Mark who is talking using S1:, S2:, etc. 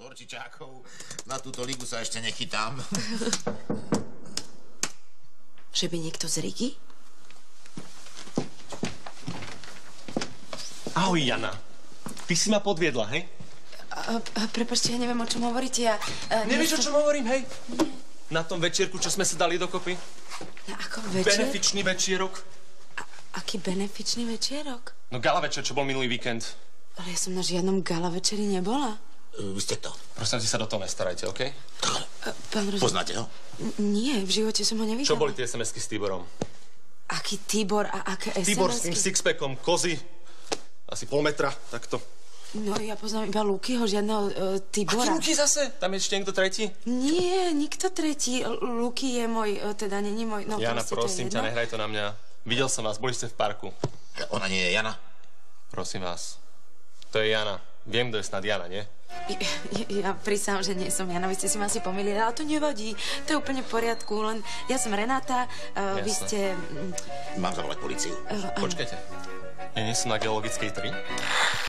S1: Horčičákov. Na túto ligu sa ešte nechytám.
S2: Že by niekto z Rigi?
S3: Ahoj, Jana. Ty si ma podviedla, hej?
S2: A, a, prepačte, ja neviem, o čom hovoríte. Ja, a,
S3: Nevieš, o čom hovorím, hej? Na tom večierku, čo sme sa dali dokopy?
S2: Na akom večer?
S3: Benefičný večierok.
S2: Aký benefičný večierok?
S3: No gala večer, čo bol minulý víkend.
S2: Ale ja som na žiadnom gala večeri nebola.
S1: Vy ste to.
S3: Prosím, si sa do toho nestarajte, OK?
S2: Pán Roz...
S1: Poznáte ho?
S2: N- Nie, v živote som ho nevidela.
S3: Čo boli tie SMS-ky s Tiborom?
S2: Aký Tibor a aké SMS-ky?
S3: Tibor s tým sixpackom, kozy. Asi pol metra, takto.
S2: No, ja poznám iba Lukyho, žiadneho uh,
S3: Aký
S2: Tibora.
S3: Luky zase? Tam je ešte niekto tretí?
S2: Nie, nikto tretí. Luky je môj, uh, teda není môj... No,
S3: Jana, prosím ťa, nehraj to na mňa. Videl som vás, boli ste v parku.
S1: Ona nie je Jana.
S3: Prosím vás. To je Jana. Viem, kto je snad Jana, nie?
S2: Ja, ja prísahám, že nie som Jana, vy ste si ma asi pomýlili, ale to nevadí, to je úplne v poriadku, len ja som Renáta, uh, vy
S3: Jasné.
S2: ste... mm,
S1: Mám zavolať policiu.
S2: Uh,
S3: Počkajte. Ja nie som na geologickej 3?